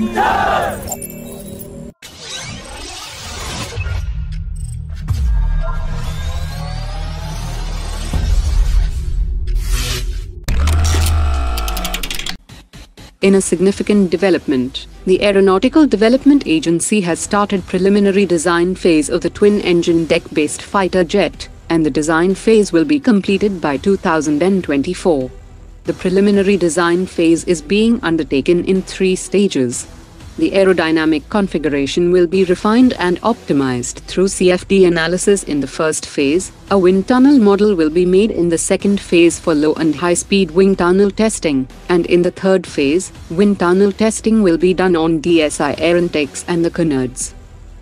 In a significant development, the Aeronautical Development Agency has started preliminary design phase of the twin-engine deck-based fighter jet, and the design phase will be completed by 2024. The preliminary design phase is being undertaken in three stages. The aerodynamic configuration will be refined and optimized through CFD analysis in the first phase. A wind tunnel model will be made in the second phase for low and high speed wind tunnel testing, and in the third phase, wind tunnel testing will be done on DSI air intakes and the canards.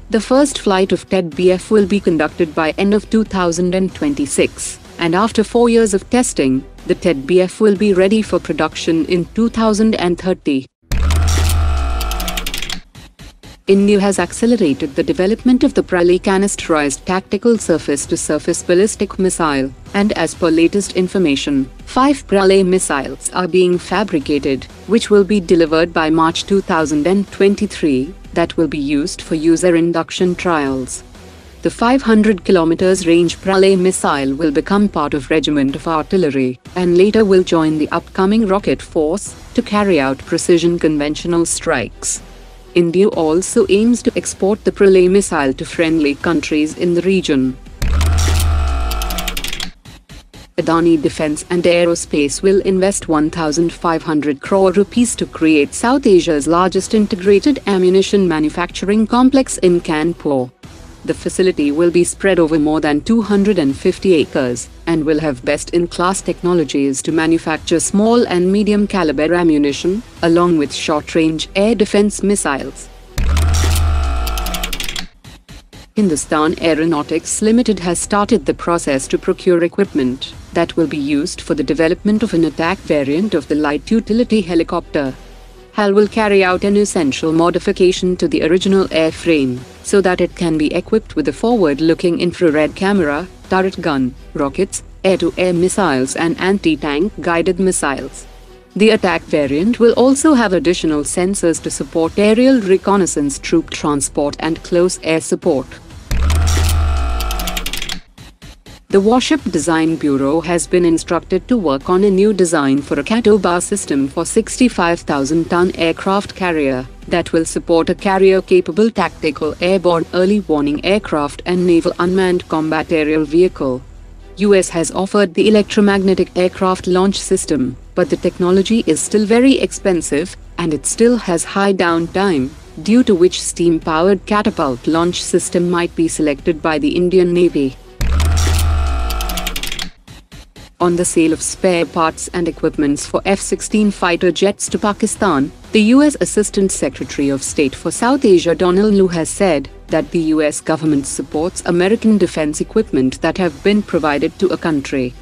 The first flight of TED-BF will be conducted by end of 2026, and after four years of testing, the TED-BF will be ready for production in 2030. India has accelerated the development of the Pralay canisterized tactical surface-to-surface ballistic missile, and as per latest information, five Pralay missiles are being fabricated, which will be delivered by March 2023, that will be used for user induction trials. The 500 km range Pralay missile will become part of Regiment of Artillery, and later will join the upcoming rocket force, to carry out precision conventional strikes. India also aims to export the Pralay missile to friendly countries in the region. Adani Defence and Aerospace will invest 1,500 crore rupees to create South Asia's largest integrated ammunition manufacturing complex in Kanpur. The facility will be spread over more than 250 acres and will have best-in-class technologies to manufacture small and medium-caliber ammunition, along with short-range air defense missiles. Hindustan Aeronautics Limited has started the process to procure equipment that will be used for the development of an attack variant of the light utility helicopter. HAL will carry out an essential modification to the original airframe so that it can be equipped with a forward-looking infrared camera, turret gun, rockets, air-to-air -air missiles and anti-tank guided missiles. The attack variant will also have additional sensors to support aerial reconnaissance troop transport and close air support. The Warship Design Bureau has been instructed to work on a new design for a CATOBAR system for 65,000-ton aircraft carrier that will support a carrier-capable tactical airborne early warning aircraft and naval unmanned combat aerial vehicle. US has offered the electromagnetic aircraft launch system, but the technology is still very expensive and it still has high downtime, due to which steam-powered catapult launch system might be selected by the Indian Navy. On the sale of spare parts and equipments for F-16 fighter jets to Pakistan, the U.S. Assistant Secretary of State for South Asia Donald Lu has said that the U.S. government supports American defense equipment that have been provided to a country.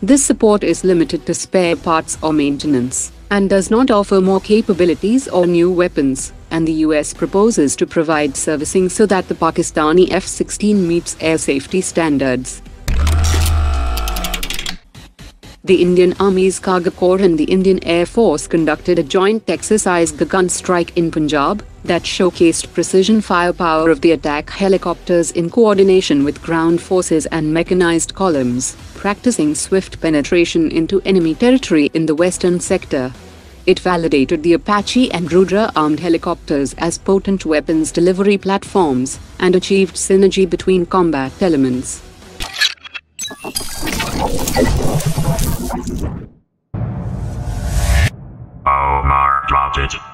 This support is limited to spare parts or maintenance, and does not offer more capabilities or new weapons, and the US proposes to provide servicing so that the Pakistani F-16 meets air safety standards. The Indian Army's Kharga Corps and the Indian Air Force conducted a joint exercise Gagan Strike in Punjab that showcased precision firepower of the attack helicopters in coordination with ground forces and mechanized columns, practicing swift penetration into enemy territory in the western sector. It validated the Apache and Rudra armed helicopters as potent weapons delivery platforms and achieved synergy between combat elements. Omar dropped it.